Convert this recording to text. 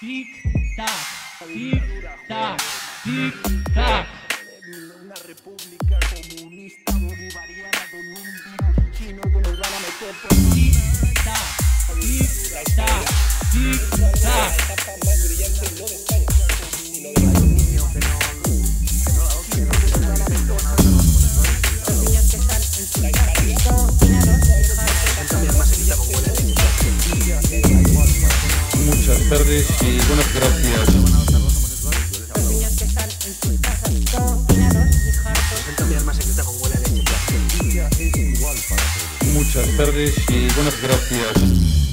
Tic tac, tic tac, tic tac. Una república comunista bolivariana con un virus chino que nos van a meter por Tic tac, tic tac, tic tac. Muchas tardes y buenas gracias. Muchas tardes y buenas gracias.